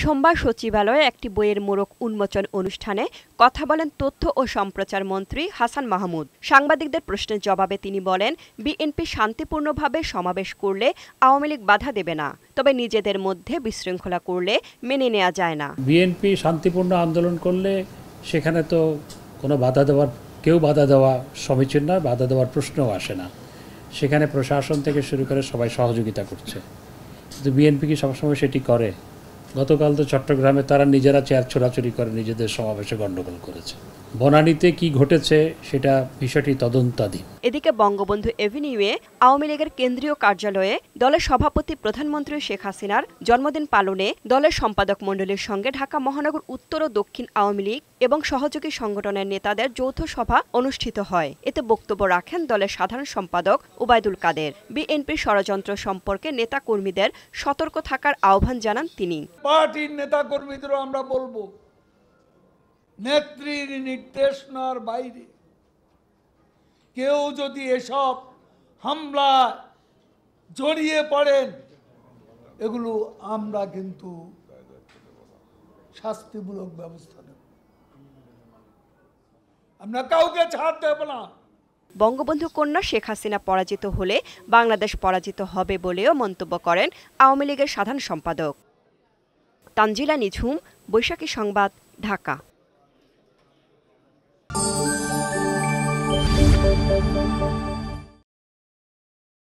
সোমবার সচিবালয়ে একটি বইয়ের মোড়ক উন্মোচন অনুষ্ঠানে কথা বলেন তথ্য ও সম্প্রচার মন্ত্রী হাসান মাহমুদ। সাংবাদিকদের প্রশ্নের জবাবে তিনি বলেন, বিএনপি শান্তিপূর্ণভাবে সমাবেশ করলে আওয়ামী লীগ বাধা দেবে না, তবে নিজেদের মধ্যে বিশৃঙ্খলা করলে মেনে নেওয়া যায় না। বিএনপি শান্তিপূর্ণ আন্দোলন করলে সেখানে তো কোনো বাধা দেওয়ার, কেউ বাধা দেওয়া সমীচীন নয়, বাধা দেওয়ার প্রশ্নও আসে না। সেখানে প্রশাসন থেকে শুরু করে সবাই সহযোগিতা করছে। কিন্তু বিএনপি কি সবসময় সেটি করে? গতকাল তো চট্টগ্রামে তারা নিজেরা চেয়ার ছোড়াছড়ি করে, নিজেদের সমাবেশে গণ্ডগোল করেছে। বনানীতে কি ঘটেছে সেটা বিষয়টি তদন্তাধীন। এদিকে বঙ্গবন্ধু এভিনিউয়ে আওয়ামী লীগের কেন্দ্রীয় কার্যালয়ে দলের সভাপতি প্রধানমন্ত্রী শেখ হাসিনার জন্মদিন পালনে দলের সম্পাদক মণ্ডলীর সঙ্গে ঢাকা মহানগর উত্তর ও দক্ষিণ আওয়ামী লীগ এবং সহযোগী সংগঠনের নেতাদের যৌথ সভা অনুষ্ঠিত হয়। এতে বক্তব্য রাখেন দলের সাধারণ সম্পাদক ওবায়দুল কাদের। বিএনপির ষড়যন্ত্র সম্পর্কে নেতাকর্মীদের সতর্ক থাকার আহ্বান জানান তিনি। পার্টির নেতা কর্মীদেরও আমরা বলব, নেত্রীর নির্দেশনার বাইরে কেউ যদি এসব হামলা জড়িয়ে পড়েন, এগুলো আমরা কিন্তু শাস্তিমূলক ব্যবস্থা আমরা কাউকে ছাড় দেব না বঙ্গবন্ধু কন্যা শেখ হাসিনা পরাজিত হলে বাংলাদেশ পরাজিত হবে বলেও মন্তব্য করেন আওয়ামী লীগের সাধারণ সম্পাদক তানজিলা নিঝুম, বৈশাখী সংবাদ, ঢাকা Thank you.